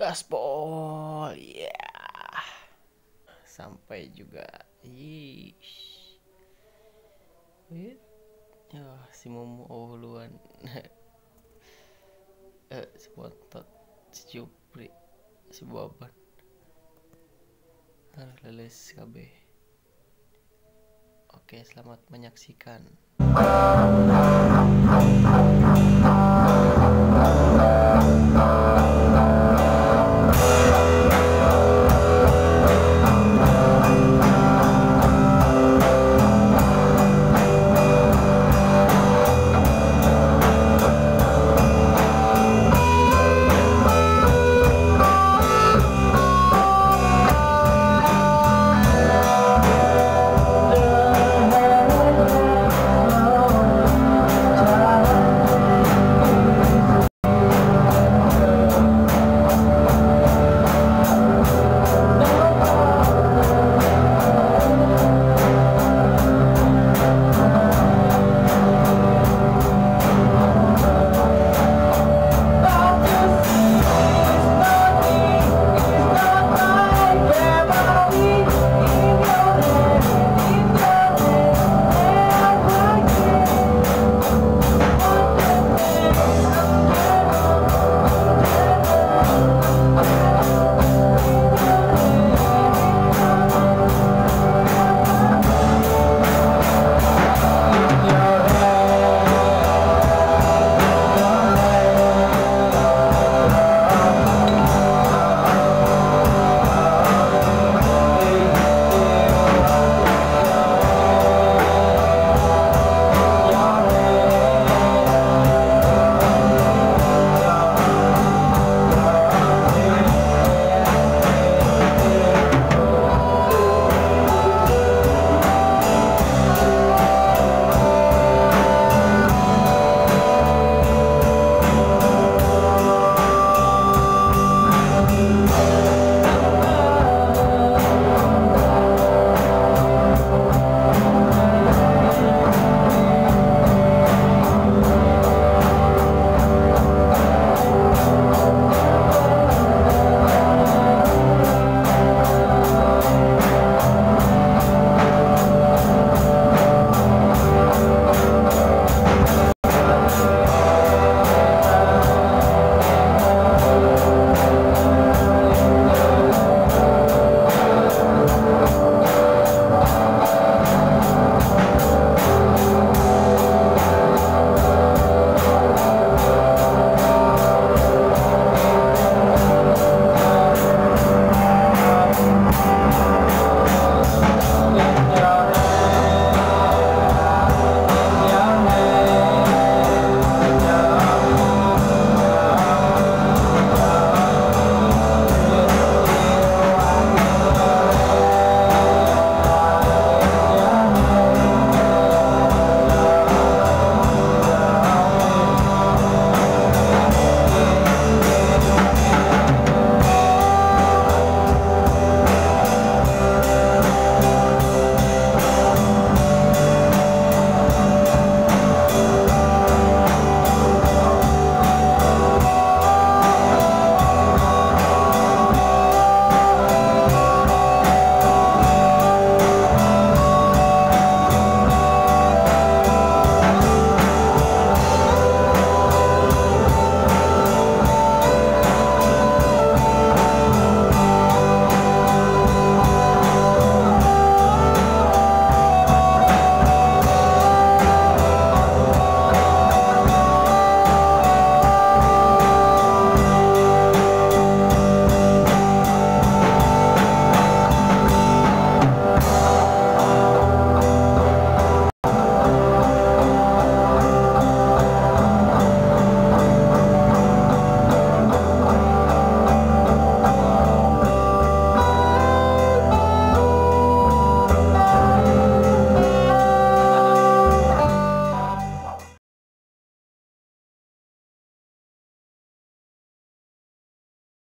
gaspol ya sampai juga ih ya oh, si momo luan eh si bontot si jupri si boban. Harus leles KB oke selamat menyaksikan.